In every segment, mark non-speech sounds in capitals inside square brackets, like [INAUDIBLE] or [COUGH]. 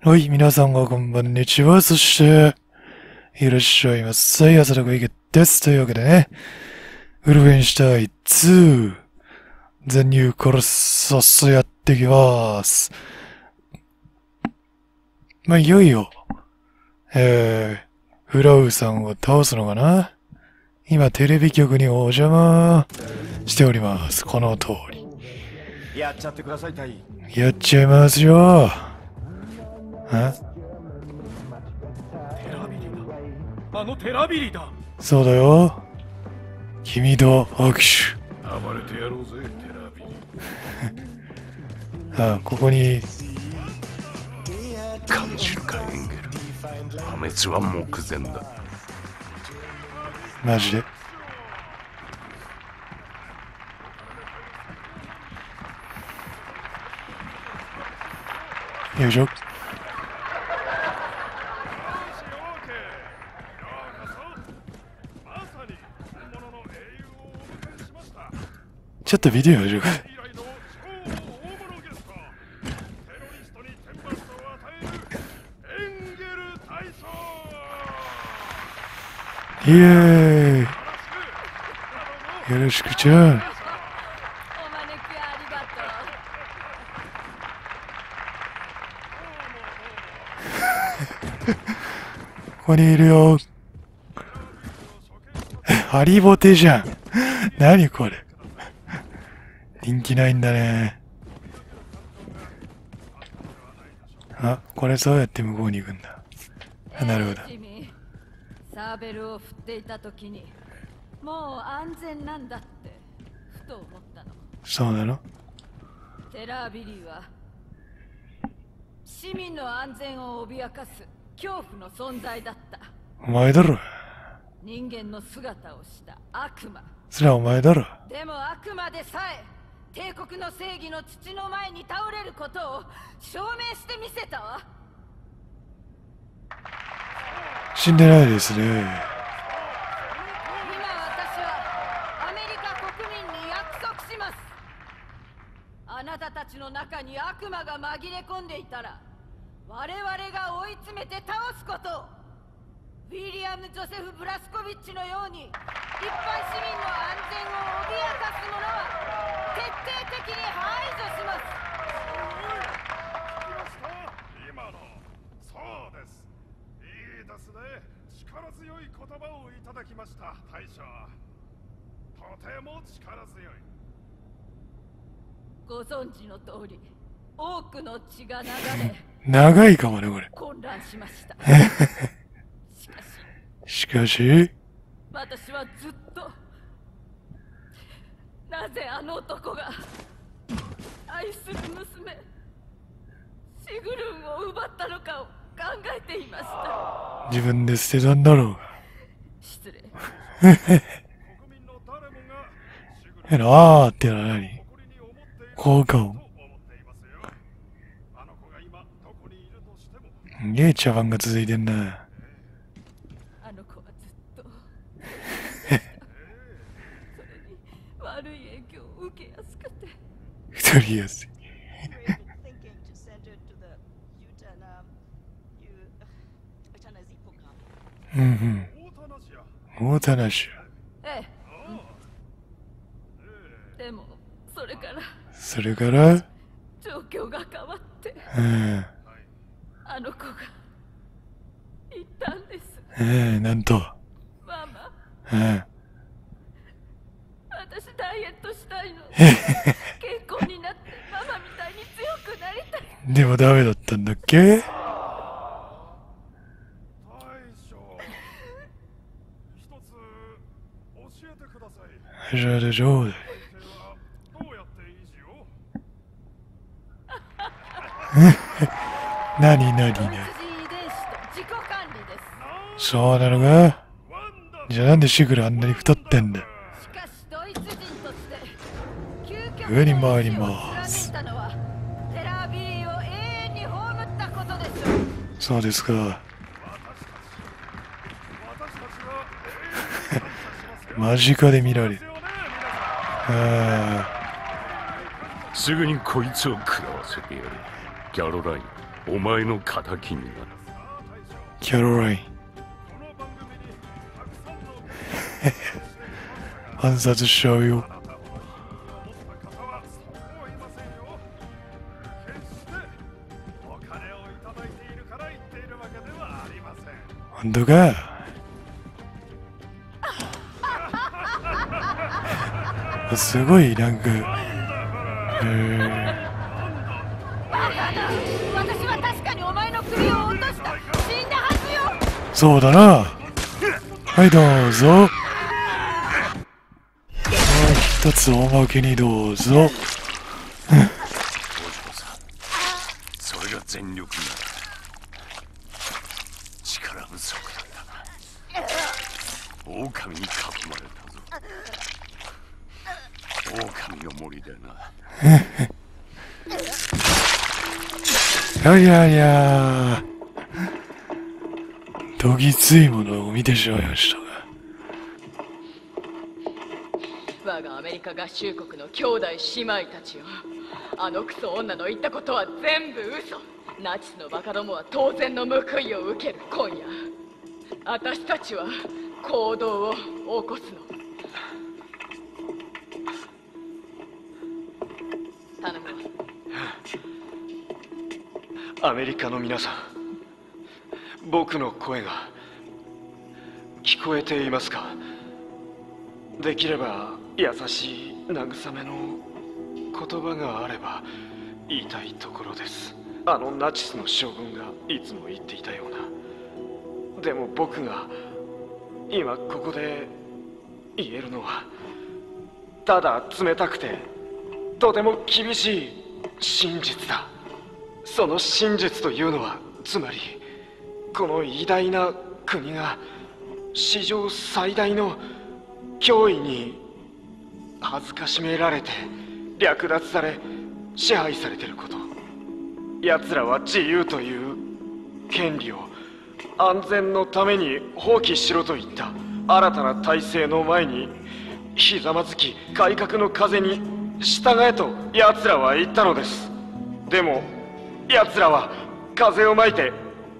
はい、皆さんがこんばんにちは。そして、いらっしゃいませ。朝田小池です。というわけでね、ウルフェンシュタイン2、全入コルソスやっていきます。まあ、いよいよ、えー、フラウさんを倒すのかな今、テレビ局にお邪魔しております。この通り。やっちゃってください、タイ。やっちゃいますよ。え？テラビリだあのテラビリだ。そうだよ。君と握手。暴れてやろうぜテラビリ。[LAUGHS] あここに。感じるかエンゲル。破滅は目前だ。マジで。よいしょちょっとビデオやるか。イエーイよろしくちゃん。ここにいるよ。ハリボテじゃん。何これ。人気ないんだね。あ、これそうやって向こうに行くんだ。あなるほど。サーベルを振っていた時に、もう安全なんだって、ふと思ったの。そうなの？テラービリーは、市民の安全を脅かす恐怖の存在だった。お前だろ。人間の姿をした悪魔。それはお前だろ。でも悪魔でさえ、帝国の正義の父の前に倒れることを証明してみせたわ。死んでないですね。今私はアメリカ国民に約束します。あなたたちの中に悪魔が紛れ込んでいたら我々が追い詰めて倒すことウィリアム・ジョセフ・ブラスコビッチのように一般市民の安全を脅かす者は徹底的に排除します。今のそうです。いいですね。力強い言葉をいただきました。大将。とても力強い。ご存知の通り多くの血が流れ長いかもねこれ。混乱しました [LAUGHS] ししかし。私はずっとなぜあの男が愛する娘シグルンを奪ったのかを考えていました。自分で捨てたんだろう失礼。[LAUGHS] えなあってのは何？効果音。すげえ茶番が続いてんな太りやすい。うんうん。オータナシア。ええ。でも、それから。それから状況が変わって。うん。あの子が、言ったんです。ええ、なんと。ママ。うん。私ダイエットしたいの。になってママみたいに強くなりたいでもダメだったんだっけ？教えてくださいじゃあでしょうだなになになにそうなのか？じゃあなんでシグルあんなに太ってんだ上に回ります。そうですか。[LAUGHS] 間近で見られる。すぐにこいつを食らわせてやる。キャロライン、お前の敵になるキャロライン。[LAUGHS] 暗殺しちゃうよ。ん本当かすごいなんか、えー、私は確かにお前の首を落とした死んだはずよそうだな。はい、どうぞ。はい、一つおまけにどうぞ。お嬢さんそれが全力なら力不足だったな狼に囲まれたぞ狼の森でいやいやいや。どぎついものを見てしまいましたが。我がアメリカ合衆国の兄弟姉妹たちよあのクソ女の言ったことは全部嘘ナチスのバカどもは当然の報いを受ける今夜私たちは行動を起こすのアメリカの皆さん僕の声が聞こえていますか？できれば優しい慰めの言葉があれば言いたいところです。あのナチスの将軍がいつも言っていたような。でも僕が今ここで言えるのはただ冷たくてとても厳しい真実だ。その真実というのはつまりこの偉大な国が史上最大の脅威に恥ずかしめられて略奪され支配されてること。奴らは自由という権利を安全のために放棄しろと言った新たな体制の前にひざまずき改革の風に従えと奴らは言ったのです。でも奴らは風をまいて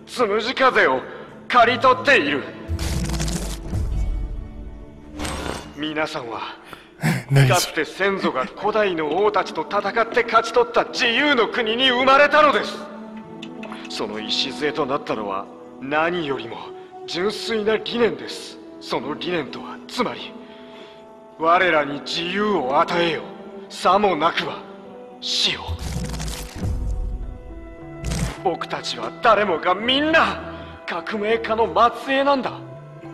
つむじ風を刈り取っている。皆さんは [LAUGHS] 何かつて先祖が古代の王たちと戦って勝ち取った自由の国に生まれたのです。その礎となったのは何よりも純粋な理念です。その理念とはつまり我らに自由を与えよさもなくば死を僕たちは誰もがみんな革命家の末裔なんだ。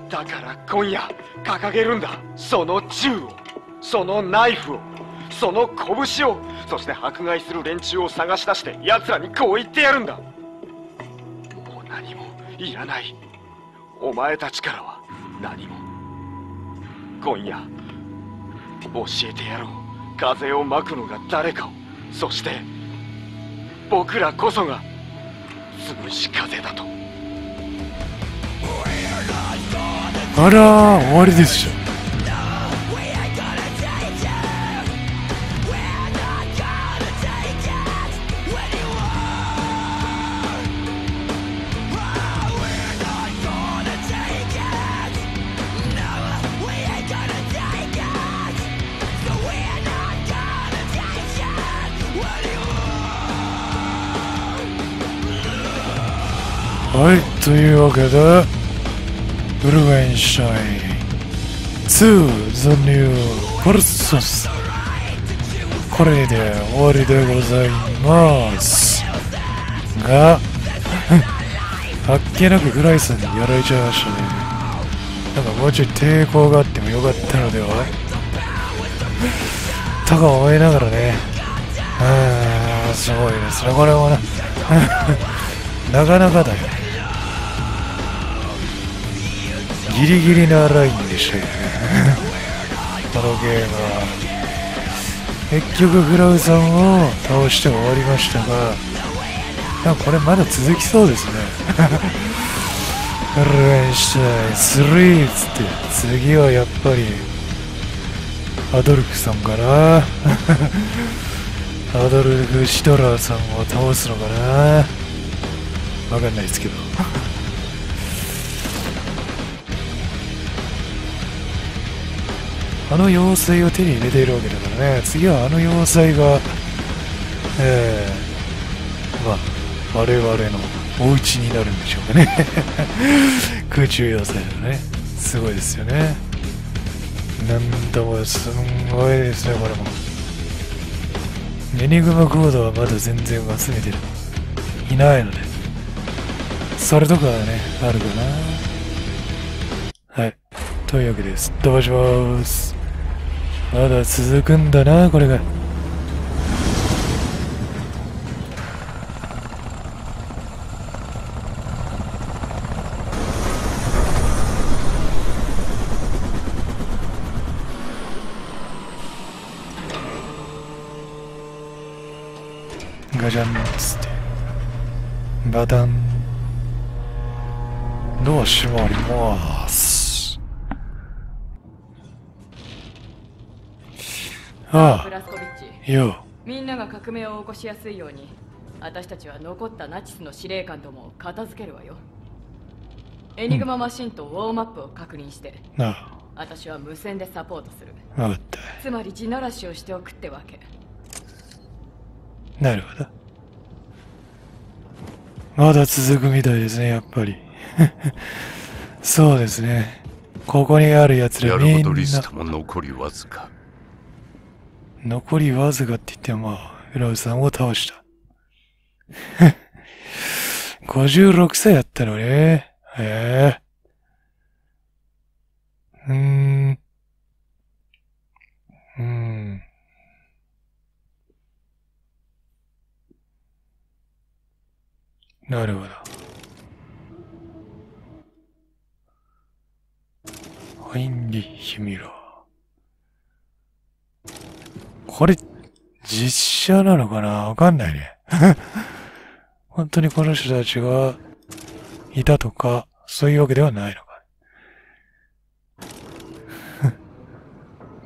だから今夜掲げるんだ。その銃をそのナイフをその拳をそして迫害する連中を探し出して奴らにこう言ってやるんだ。もう何もいらない。お前たちからは何も。今夜教えてやろう。風をまくのが誰かを。そして僕らこそがつむし風だとあらー、終わりですじゃん。わけで、ウルベンシャイン2 The New Versus これで終わりでございます。が [LAUGHS] あっけなくフライさんにやられちゃいましたね。なんかもうちょい抵抗があってもよかったのでは。とか思いながらね。あーすごいですね。これもな。[LAUGHS] なかなかだよ。ギリギリなラインでしたよね。このゲームは。結局フラウさんを倒して終わりましたがなんかこれまだ続きそうですね。[LAUGHS] フレンシュタイ3っつって次はやっぱりアドルフさんかな [LAUGHS] アドルフ・シトラーさんを倒すのかな。わかんないですけど。[LAUGHS] あの要塞を手に入れているわけだからね、次はあの要塞が、えー、まあ、我々のお家になるんでしょうかね。[LAUGHS] 空中要塞のね、すごいですよね。なんともすんごいですね、これも。エニグマコードはまだ全然集めてる。いないので。それとかはね、あるかな。というわけです。飛ばします。まだ続くんだな、これが。ガチャンっつって。バタン。ドア閉まります。あブラスコビッチあ、よみんなが革命を起こしやすいように私たちは残ったナチスの司令官とも片付けるわよエニグママシンとウォーマップを確認してう。なあ、私は無線でサポートするわかった。つまり地ならしをしておくってわけなるほど。まだ続くみたいですね、やっぱり。[LAUGHS] そうですね。ここにある奴やらみんなるほどリストも残りわずか残りわずかって言っても、フラウさんを倒した。[LAUGHS] 56歳やったのね。へえ。うーん。うーん。なるほど。ハインリヒミラー。これ、実写なのかな？わかんないね。[LAUGHS] 本当にこの人たちがいたとか、そういうわけではないのか。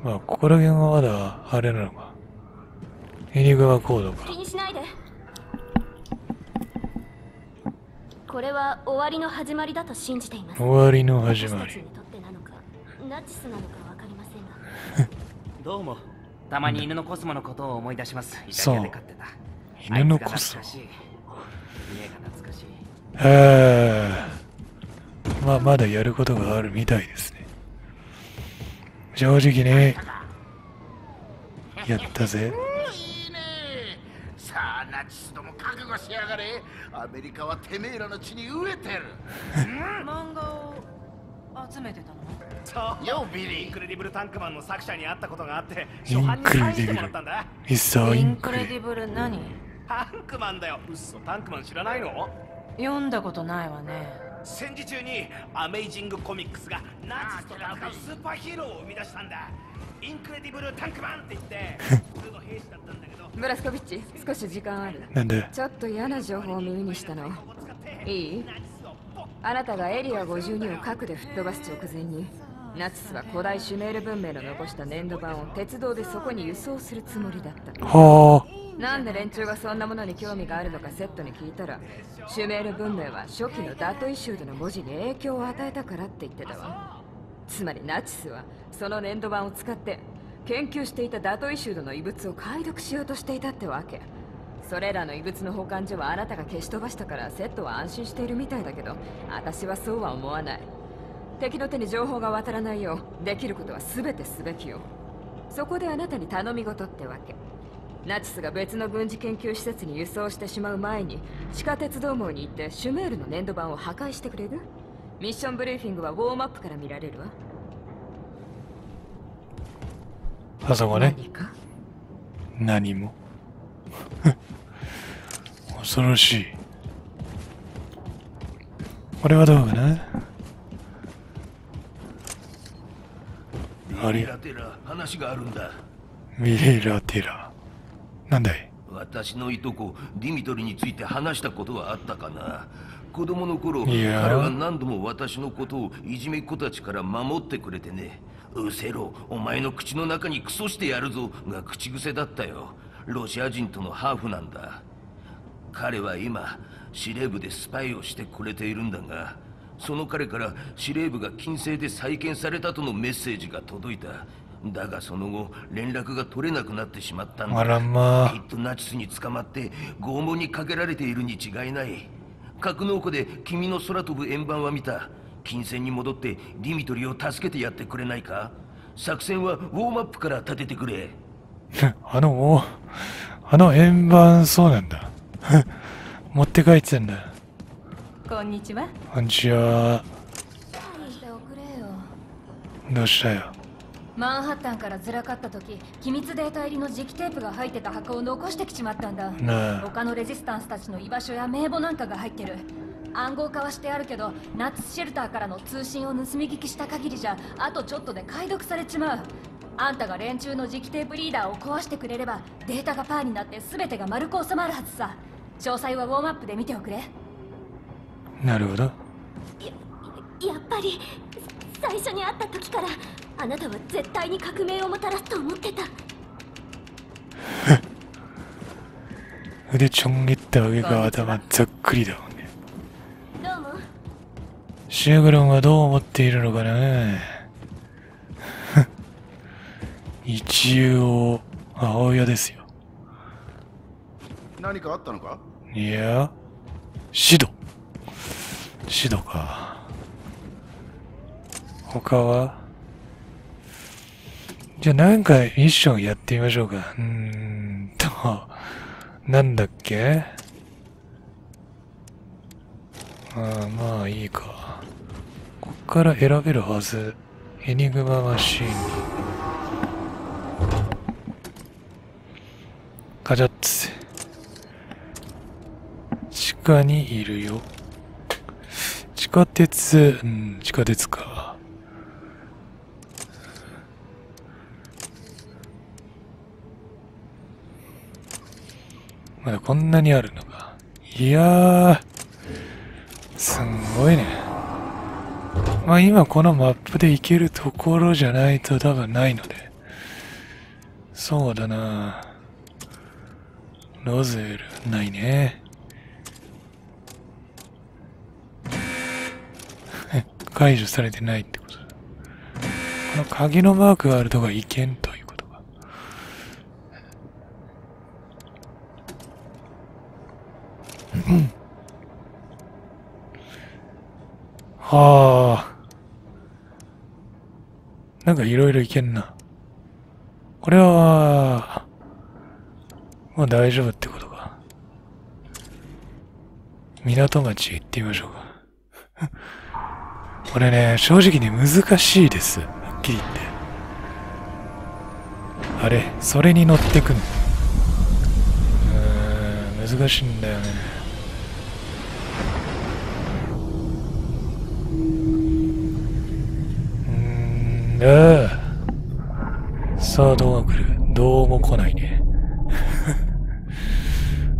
[LAUGHS] まあ、ここら辺はまだ、あれなのか。エニグマコードか。気にしないでこれは終わりの始まりだと信じています終わりの始まり。私たちにとってなのかナチスなのかわかりませんが [LAUGHS] どうもたまに犬のコスモのことを思い出します。イタそうリアで飼ってた。犬のコスモ。家が懐かしい。ええ。まあ、まだやることがあるみたいですね。正直ね、やったぜ。いいね。さあナチスども覚悟しやがれ。アメリカはてめえらの血に飢えてる。漫画を集めてたの？そうよビリーインクレディブルタンクマンの作者に会ったことがあってインクレディブル。初版にサインしてもらったんだ。いっそインクレ。ブル何？タンクマンだよ。うっそタンクマン知らないの？読んだことないわね。戦時中にアメイジングコミックスがナチスと戦うスーパーヒーローを生み出したんだ。インクレディブルタンクマンって言って [LAUGHS] 普通の兵士だったんだけど。ブラスコビッチ少し時間ある。なんで？ちょっと嫌な情報を耳にしたの。いい？あなたがエリア52を核で吹っ飛ばす直前にナチスは古代シュメール文明の残した粘土板を鉄道でそこに輸送するつもりだった。はなんで連中がそんなものに興味があるのかセットに聞いたらシュメール文明は初期のダトイシュードの文字に影響を与えたからって言ってたわ。つまりナチスはその粘土板を使って研究していたダトイシュードの遺物を解読しようとしていたってわけそれらの遺物の保管所はあなたが消し飛ばしたからセットは安心しているみたいだけど私はそうは思わない。敵の手に情報が渡らないようできることは全てすべきよ。そこであなたに頼み事ってわけ。ナチスが別の軍事研究施設に輸送してしまう前に地下鉄道網に行ってシュメールの粘土板を破壊してくれる？ミッションブリーフィングはウォームアップから見られるわ。あ、あそこね。何も。恐ろしい。これはどうかな？あれラテラ話があるんだ。ミレラテラ。なんだい？私のいとこディミトリについて話したことはあったかな？子供の頃彼は何度も私のことをいじめっ子たちから守ってくれてね。うせろお前の口の中にクソしてやるぞが口癖だったよ。ロシア人とのハーフなんだ彼は今司令部でスパイをしてくれているんだがその彼から司令部が金星で再建されたとのメッセージが届いた。だがその後連絡が取れなくなってしまったんだ。あらまきっとナチスに捕まって拷問にかけられているに違いない。格納庫で君の空飛ぶ円盤は見た。金銭に戻ってディミトリを助けてやってくれないか。作戦はウォームアップから立ててくれ。[LAUGHS] あの、おあの円盤、そうなんだ。[LAUGHS] 持って帰ってたんだ。こんにちは。こんにちは。どうしたよ。マンハッタンからずらかった時機密データ入りの磁気テープが入ってた箱を残してきちまったんだ。なあ。他のレジスタンスたちの居場所や名簿なんかが入ってる。暗号化はしてあるけどナッツシェルターからの通信を盗み聞きした限りじゃあとちょっとで解読されちまう。あんたが連中の磁気テープリーダーを壊してくれればデータがパーになって全てが丸く収まるはずさ詳細はウォームアップで見ておくれなるほど。やっぱり最初に会った時からあなたは絶対に革命をもたらすと思ってた腕ちょん切った上が頭ざっくりだもんね。どうもシューグロンはどう思っているのかな一応、母親ですよ。何かあったのか？いや、シド。シドか。他は？じゃあなんかミッションやってみましょうか。うーんと、なんだっけ？ああ、まあいいか。こっから選べるはず。エニグママシーン。ガチャッツ。地下にいるよ。地下鉄、うん、地下鉄か。まだこんなにあるのか。いやー、すんごいね。まあ今このマップで行けるところじゃないと多分ないので。そうだなロゼル、ないね。解除されてないってことだ。この鍵のマークがあるとこいけんということか。うんはあ。なんかいろいろいけんな。これは、もう大丈夫ってことか。港町行ってみましょうか。これね、正直ね、難しいです。はっきり言って。あれ、それに乗ってくんの。うーん、難しいんだよね。うーん、ああ。さあ、どうが来る？どうも来ないね。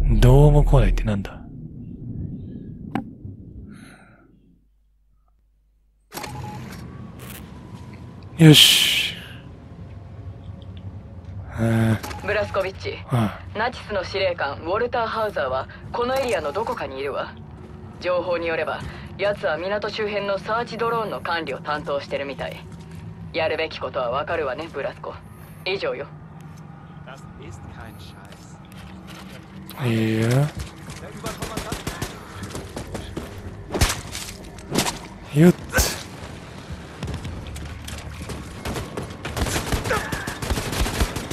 [LAUGHS] どうも来ないってなんだ？よし。うん。ブラスコビッチうん。ナチスの司令官ウォルター・ハウザーはこのエリアのどこかにいるわ情報によれば奴は港周辺のサーチドローンの管理を担当してるみたいやるべきことはわかるわねブラスコ以上よ.いいよ。よっ。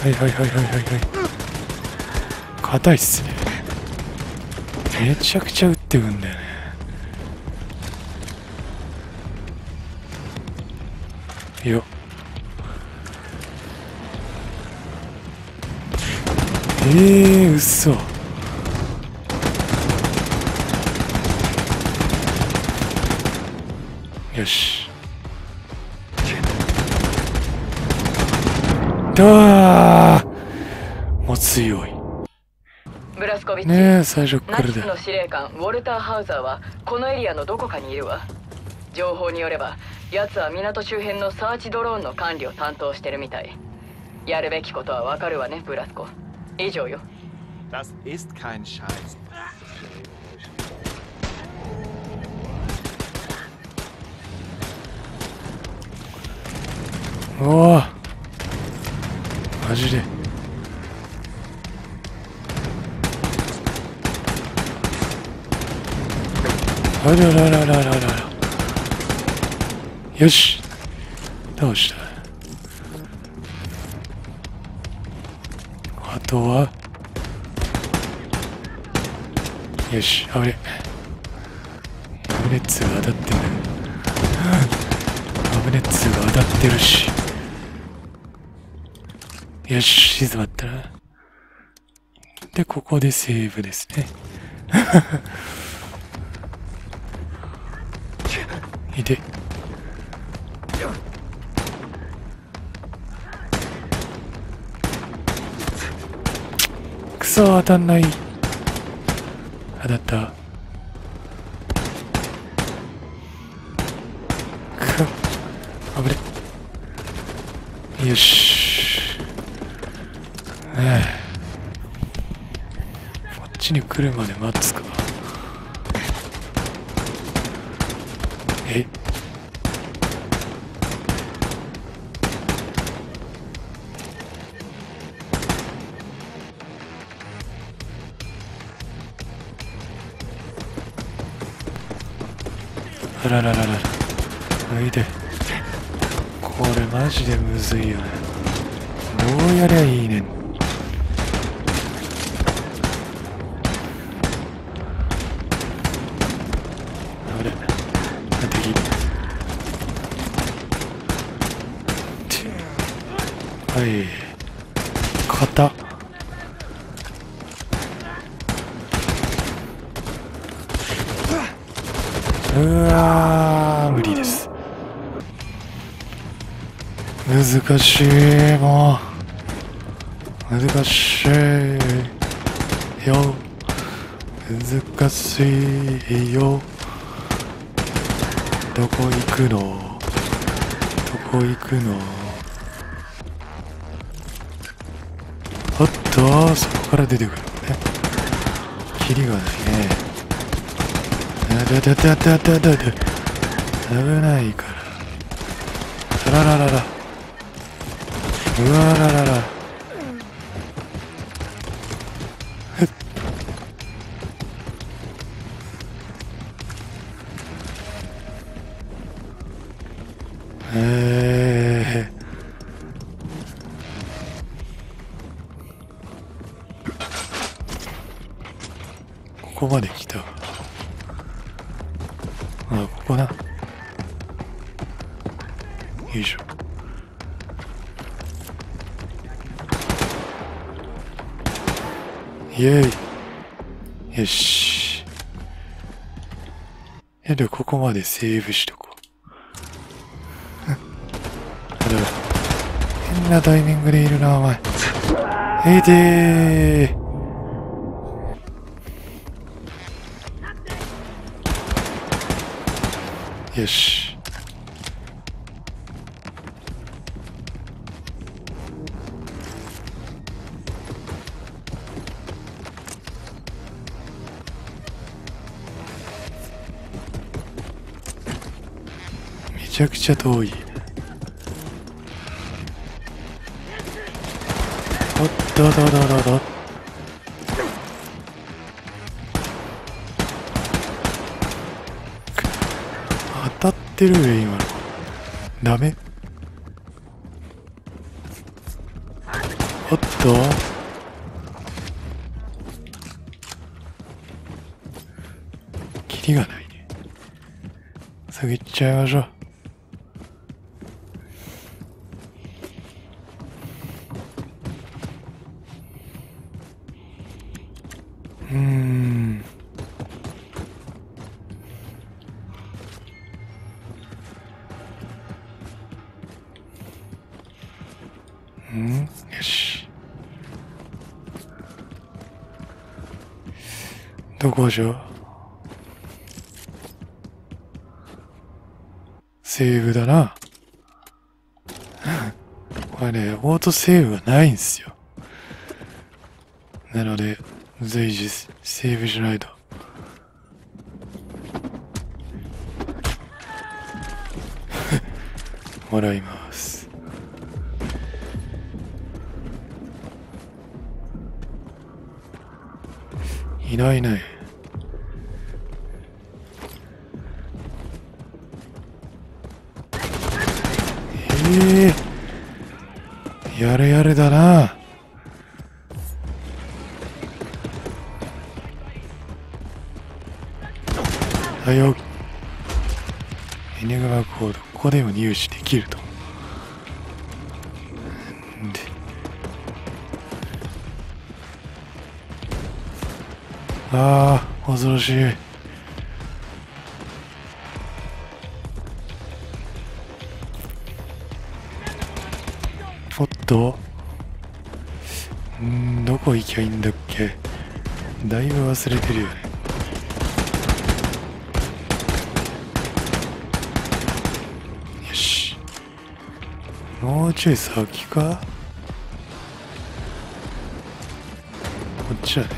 はいはいはいはいはいはい。硬いっすね。めちゃくちゃ撃ってくんだよね。よっ。えー、嘘。よし。ったもう強い。ブラスコビッチ。ねえ最初からだナチスの司令官ウォルター・ハウザーはこのエリアのどこかにいるわ。情報によれば奴は港周辺のサーチドローンの管理を担当してるみたい。やるべきことはわかるわねブラスコ。以上よ。Das ist kein Scheiß. Oh. マジで。あららららららら。よし。倒した。あとは？よしあれ。危ねっつが当たってる。危ねっつが当たってるし。よし静まったな。でここでセーブですね。[LAUGHS] いて。くそ当たんない。当たった。くっ。危ね。よし。ええ。こっちに来るまで待つか。え？あららららら。いで。これマジでむずいよね。どうやりゃいいねんあれ敵い。硬っ。うわー無理です。難しいもう。難しいよ。難しいよ。どこ行くの？どこ行くの？から出てくるねキリがないねあだだだだだだだ危ないからあららららうわらららふっここまで来た。あここなよいしょ。イェイ。よし。えでここまでセーブしとこう。あら変なタイミングでいるなお前。えいてー。よし。めちゃくちゃ遠い。おっとどどどど当たっと。てる今の。ダメ？おっと？キリがないね。下げちゃいましょう。セーブだな。[LAUGHS] これねオートセーブがないんですよ。なので随時セーブしないと。[LAUGHS] もらいます。いないいないやれやれだな。はよ。エネグマコード、ここでも入手できると。ああ、恐ろしい。いぶ忘れてるよね。よし。もうちょい先か？こっちだね。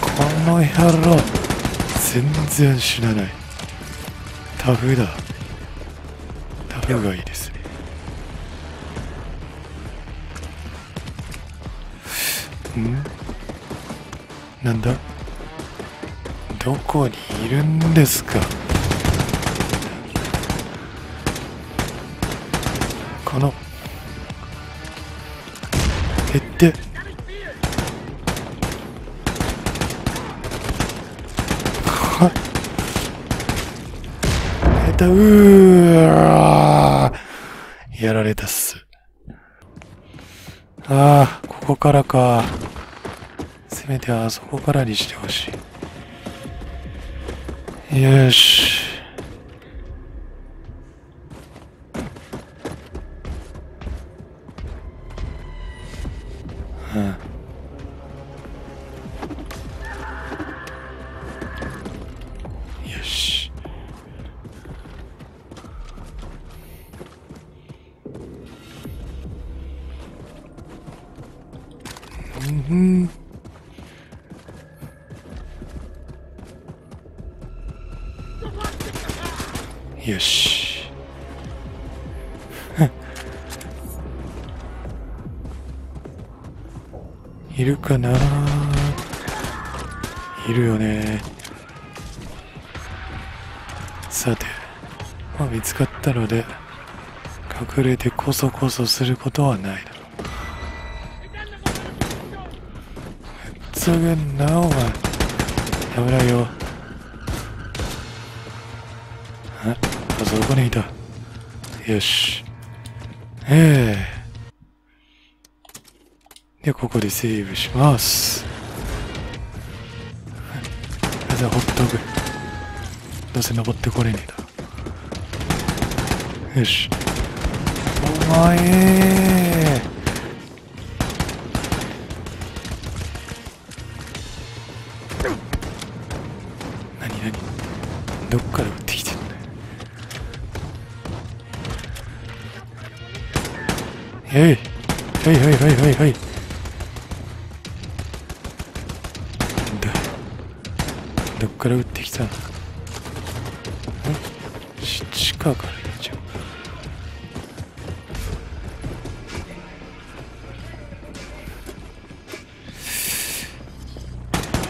この野郎。全然死なない。タフだ。タフがいいです。ん。なんだ？どこにいるんですか？この。えって。はえたうーやられたっす。ああここからか。めてあそこからにしてほしい。よし。うん。るかな。いるよね。さて、まあ、見つかったので隠れてこそこそすることはないだろう。ふざけんなお前やめないよ。ああそこにいた。よし。ええ。でここでセーブします。じゃあほっとく。どうせ登ってこれねえだよし。お前何何？どっから撃ってきてんだよ。へい。はいはいはいはいはい。から撃ってきたの。地下から入れちゃう。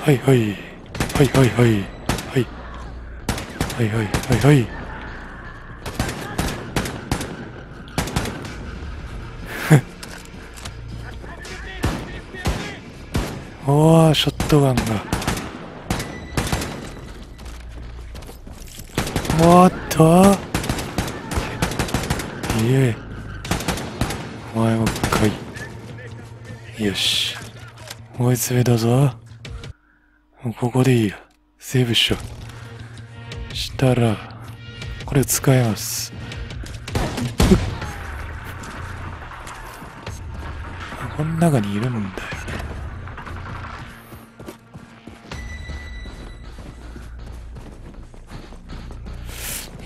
はいはい。はいはいはい。はい。はいはいはいはい。おーショットガンが。おっといえ。お前もかいよし。追い詰めだぞ。ここでいいや。セーブしよう。したらこれ使えます。この中にいるんだ。よ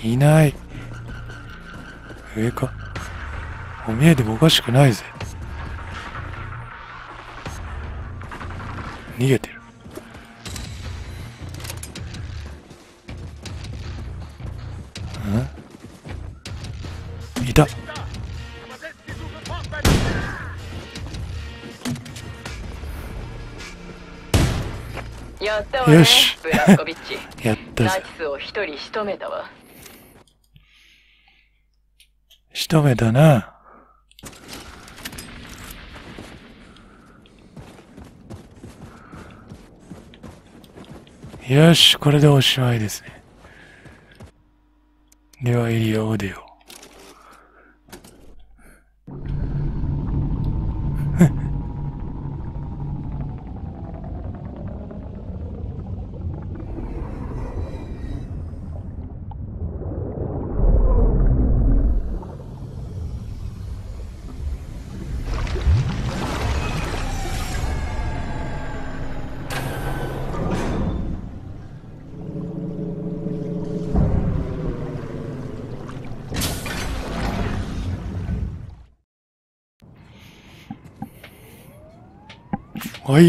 いない。上か。お見えでもおかしくないぜ。逃げてる。ん？いた。やった、よし。[LAUGHS] やったぜ。ナチスを一人仕留めたわ。仕留めたな。よし、これでおしまいですね。では、エリアを出よう。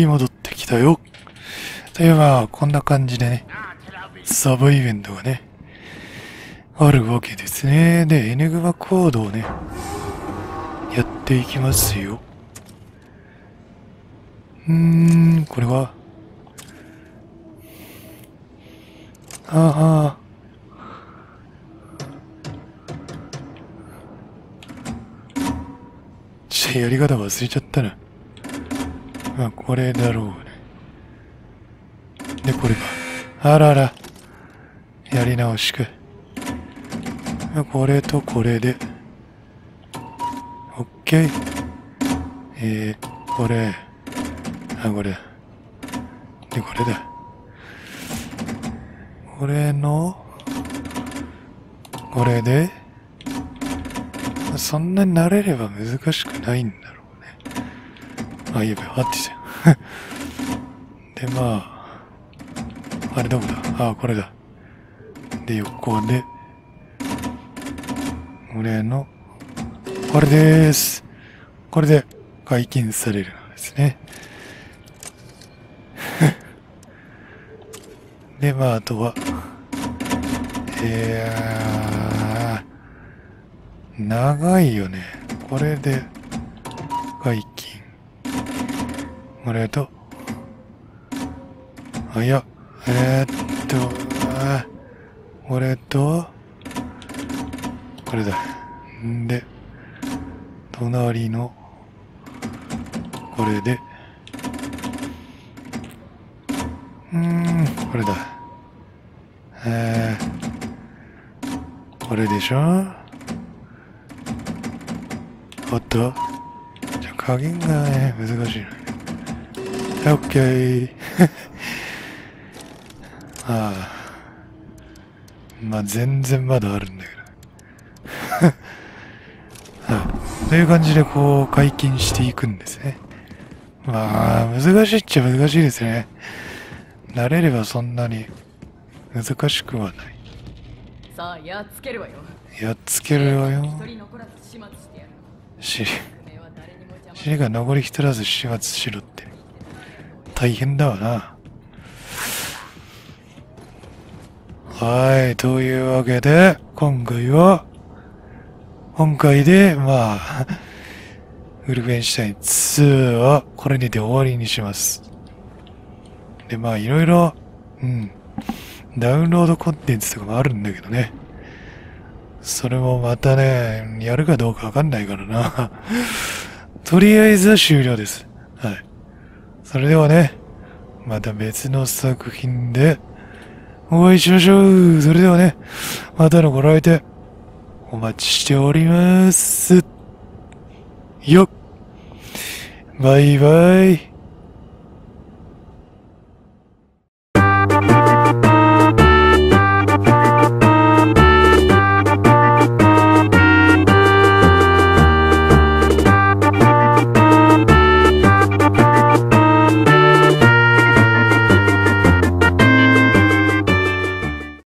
い、戻ってきたよ。というま、こんな感じでね、サブイベントがね、あるわけですね。で、エネグマコードをね、やっていきますよ。うーん、これは、ああ、ちょっとやり方忘れちゃったな。まあ、これだろうね。で、これか。あらら。やり直しか。まあこれとこれで。オッケー。えー、これ。あ、これ。で、これだ。これの、これで、そんなに慣れれば難しくないんだろう。あ、いえば、あってたよ。[LAUGHS] で、まあ、あれどこだああ、これだ。で、横で、これの、これでーす。これで解禁されるのですね。[LAUGHS] で、まあ、あとは、えー、長いよね。これで、解禁。これと、あ、いや、えー、っと、あこれと、これだ。んで、隣の、これで、うーん、これだ。えー、これでしょ？おっと。じゃあ加減がね、難しいのね。オッケー。ああ。まあ、全然まだあるんだけど。[LAUGHS] はい。という感じで、こう、解禁していくんですね。まあ、難しいっちゃ難しいですね。慣れればそんなに難しくはない。さあやっつけるわよやっつけるわよ。尻、が残り一らず始末しろって。大変だわな。はい、というわけで、今回は、今回で、まあ、ウルフェンシュタイン2はこれにて終わりにします。で、まあ、いろいろ、うん、ダウンロードコンテンツとかもあるんだけどね。それもまたね、やるかどうかわかんないからな。とりあえずは終了です。はい。それではね、また別の作品でお会いしましょう。それではね、またのご来店お待ちしております。よっ。バイバイ。